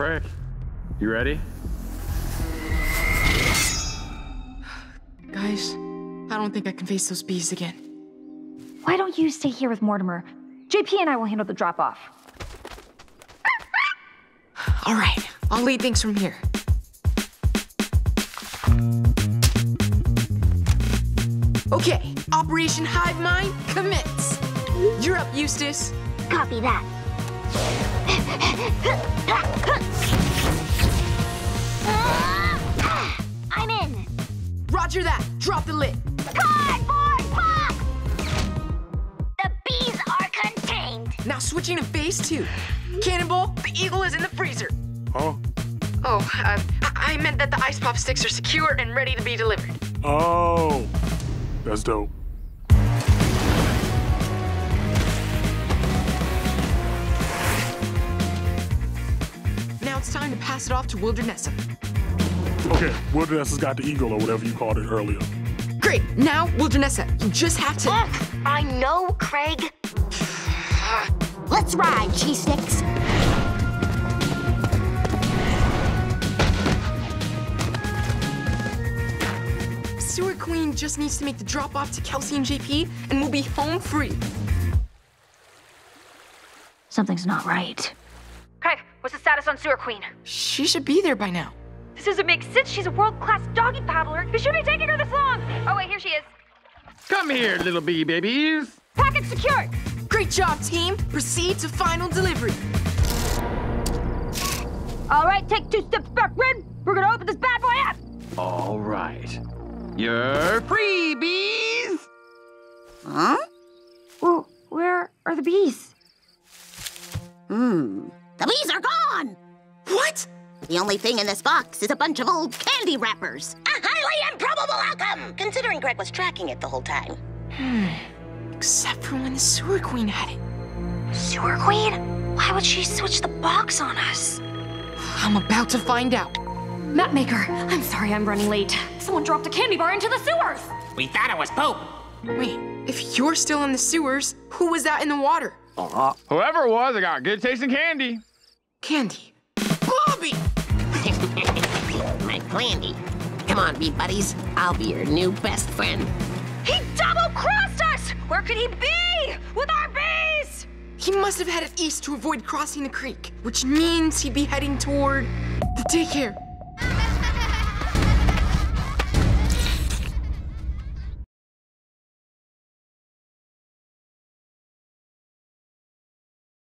Craig, you ready? Guys, I don't think I can face those bees again. Why don't you stay here with Mortimer? JP and I will handle the drop off. All right, I'll lead things from here. Okay, Operation Hive Mind commence. You're up, Eustace. Copy that. I'm in. Roger that. Drop the lid. Cardboard pop! The bees are contained. Now switching to phase two. Cannonball, the eagle is in the freezer. Huh? Oh, uh, I-, I meant that the ice pop sticks are secure and ready to be delivered. Oh, that's dope. Now it's time to pass it off to Wildernessa. Okay, Wilderness has got the eagle or whatever you called it earlier. Great. Now, Wildernessa, you just have to. I know, Craig. Let's ride, cheese sticks. Sewer Queen just needs to make the drop off to Kelsey and JP, and we'll be home free. Something's not right. Craig, what's the status on Sewer Queen? She should be there by now. This doesn't make sense. She's a world-class doggy paddler. It shouldn't be taking her this long. Oh wait, here she is. Come here, little bee babies. Package secured. Great job, team. Proceed to final delivery. All right, take two steps back, Red. We're gonna open this bad boy up. All right. You're free, bees. Huh? Well, where are the bees? Hmm. The bees are gone. What? The only thing in this box is a bunch of old candy wrappers. A highly improbable outcome, considering Greg was tracking it the whole time. Hmm. Except for when the Sewer Queen had it. Sewer Queen? Why would she switch the box on us? I'm about to find out. Mapmaker, I'm sorry I'm running late. Someone dropped a candy bar into the sewers. We thought it was poop. Wait, if you're still in the sewers, who was that in the water? Whoever it was, I got good tasting candy. Candy. Bobby! My Candy. Come on, bee buddies. I'll be your new best friend. He double-crossed us. Where could he be? With our bees. He must have headed east to avoid crossing the creek, which means he'd be heading toward the daycare.